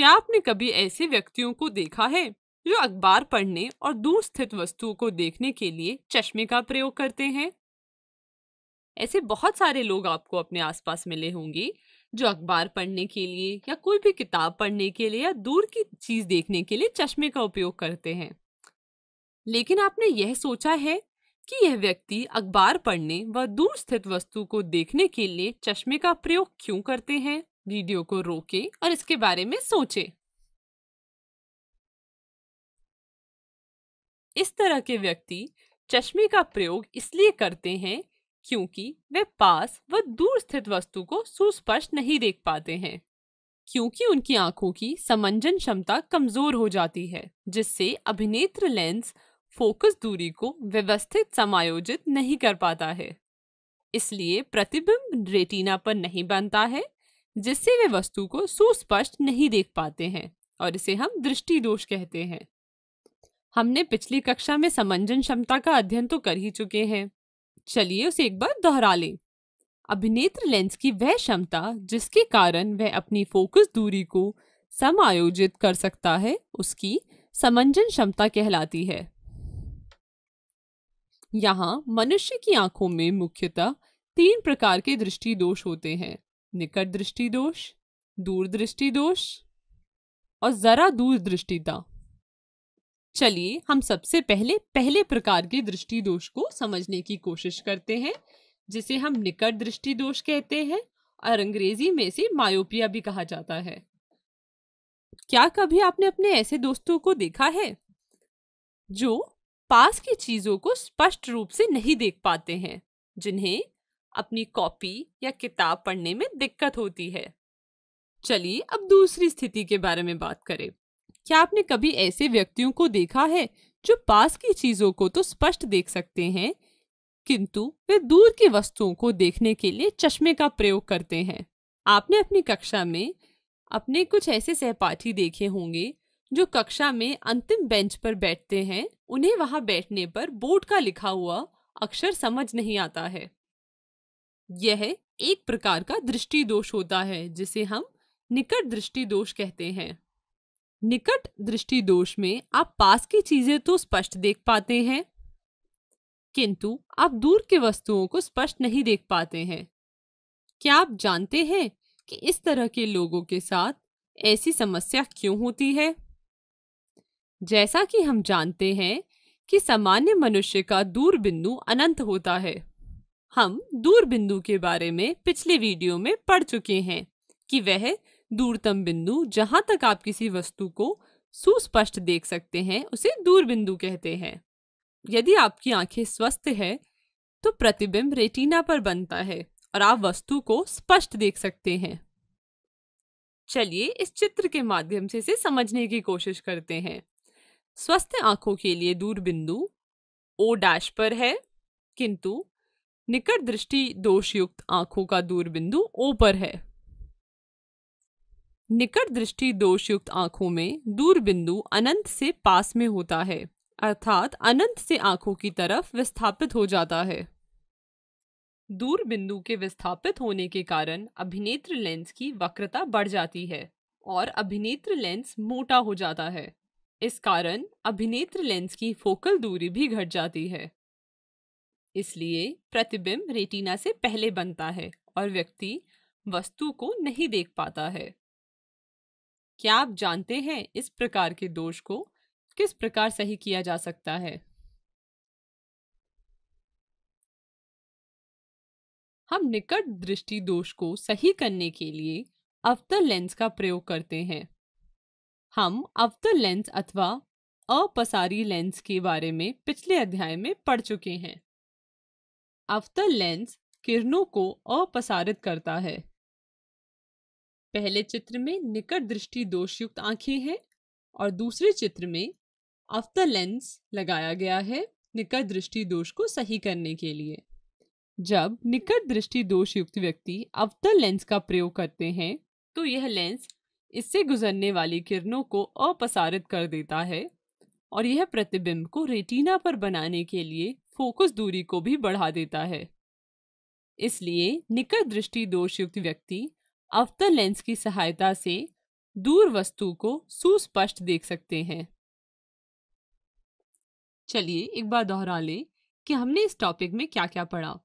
क्या आपने कभी ऐसे व्यक्तियों को देखा है, जो अखबार पढ़ने और दूर स्थित वस्तुओं को देखने के लिए चश्मे का प्रयोग करते हैं? ऐसे बहुत सारे लोग आपको अपने आसपास मिले होंगे, जो अखबार पढ़ने के लिए या कोई भी किताब पढ़ने के लिए या दूर की चीज़ देखने के लिए चश्मे का उपयोग करते हैं। लेकिन आपने यह सोचा है कि यह व्यक्ति अखबार पढ़ने व दूर स्थित वस्तु को देखने के लिए चश्मे का प्रयोग क्यों करते हैं? वीडियो को रोके और इसके बारे में सोचे। इस तरह के व्यक्ति चश्मे का प्रयोग इसलिए करते हैं क्योंकि वे पास व दूर स्थित वस्तु को सुस्पष्ट नहीं देख पाते हैं, क्योंकि उनकी आँखों की समंजन क्षमता कमज़ोर हो जाती है, जिससे अभिनेत्र लेंस फोकस दूरी को व्यवस्थित समायोजित नहीं कर पाता है। इसलिए प्रतिबिंब रेटिना पर नहीं बनता है जिससे वे वस्तु को सुस्पष्ट नहीं देख पाते हैं और इसे हम दृष्टि दोष कहते हैं। हमने पिछली कक्षा में समंजन क्षमता का अध्ययन तो कर ही चुके हैं। चलिए उसे एक बार दोहरा लें। अभिनेत्र लेंस की वह क्षमता जिसके कारण वह अपनी फोकस दूरी को समायोजित कर सकता है, उसकी समंजन क्षमता कहलाती है। यहाँ मनुष्य की आँखों में मुख्यतः तीन प्रकार के दृष्टि दोष होते हैं। निकट दृष्टि दोष दूर दृष्टि दोष और जरा दूर दृष्टिता चलिए हम सबसे पहले पहले प्रकार के दृष्टि दोष को समझने की कोशिश करते हैं, जिसे हम निकट दृष्टि दोष कहते हैं और अंग्रेज़ी में से मायोपिया भी कहा जाता है। क्या कभी आपने अपने ऐसे दोस्तों को देखा है, जो पास की चीज़ों को स्पष्ट रूप से नहीं देख पाते हैं, जिन्हें अपनी कॉपी या किताब पढ़ने में दिक्कत होती है। चलिए अब दूसरी स्थिति के बारे में बात करें। क्या आपने कभी ऐसे व्यक्तियों को देखा है जो पास की चीज़ों को तो स्पष्ट देख सकते हैं, किंतु वे दूर की वस्तुओं को देखने के लिए चश्मे का प्रयोग करते हैं? आपने अपनी कक्षा में अपने कुछ ऐसे सहपाठी देखे होंगे जो कक्षा में अंतिम बेंच पर बैठते हैं, उन्हें वहाँ बैठने पर बोर्ड का लिखा हुआ अक्षर समझ नहीं आता है। यह एक प्रकार का दृष्टि दोष होता है, जिसे हम निकट दृष्टि दोष कहते हैं। निकट दृष्टि दोष में आप पास की चीज़ें तो स्पष्ट देख पाते हैं, किंतु आप दूर के वस्तुओं को स्पष्ट नहीं देख पाते हैं। क्या आप जानते हैं कि इस तरह के लोगों के साथ ऐसी समस्या क्यों होती है? जैसा कि हम जानते हैं कि सामान्य मनुष्य का दूर बिंदु अनंत होता है। हम दूर बिंदु के बारे में पिछले वीडियो में पढ़ चुके हैं कि वह दूरतम बिंदु जहाँ तक आप किसी वस्तु को सुस्पष्ट देख सकते हैं, उसे दूर बिंदु कहते हैं। यदि आपकी आँखें स्वस्थ है तो प्रतिबिंब रेटिना पर बनता है और आप वस्तु को स्पष्ट देख सकते हैं। चलिए इस चित्र के माध्यम से इसे समझने की कोशिश करते हैं। स्वस्थ आँखों के लिए दूर बिंदु ओ डैश पर है, किंतु निकट दृष्टि दोषयुक्त आँखों का दूर बिंदु ओ पर है। निकट दृष्टि दोष युक्त आँखों में दूर बिंदु अनंत से पास में होता है, अर्थात अनंत से आँखों की तरफ़ विस्थापित हो जाता है। दूर बिंदु के विस्थापित होने के कारण अभिनेत्र लेंस की वक्रता बढ़ जाती है और अभिनेत्र लेंस मोटा हो जाता है। इस कारण अभिनेत्र लेंस की फोकल दूरी भी घट जाती है। इसलिए प्रतिबिंब रेटिना से पहले बनता है और व्यक्ति वस्तु को नहीं देख पाता है। क्या आप जानते हैं इस प्रकार के दोष को? किस प्रकार सही किया जा सकता है? हम निकट दृष्टि दोष को सही करने के लिए अवतल लेंस का प्रयोग करते हैं। हम अवतल लेंस अथवा अपसारी लेंस के बारे में पिछले अध्याय में पढ़ चुके हैं। अवतल लेंस किरणों को अपसारित करता है। पहले चित्र में निकट दृष्टि दोषयुक्त आँखें हैं और दूसरे चित्र में अवतल लेंस लगाया गया है निकट दृष्टि दोष को सही करने के लिए। जब निकट दृष्टि दोष युक्त व्यक्ति अवतल लेंस का प्रयोग करते हैं तो यह लेंस इससे गुजरने वाली किरणों को अपसारित कर देता है और यह प्रतिबिंब को रेटिना पर बनाने के लिए फोकस दूरी को भी बढ़ा देता है। इसलिए निकट दृष्टि दोषयुक्त व्यक्ति अवतर लेंस की सहायता से दूर वस्तु को सुस्पष्ट देख सकते हैं। चलिए एक बार दोहरा ले कि हमने इस टॉपिक में क्या क्या पढ़ा।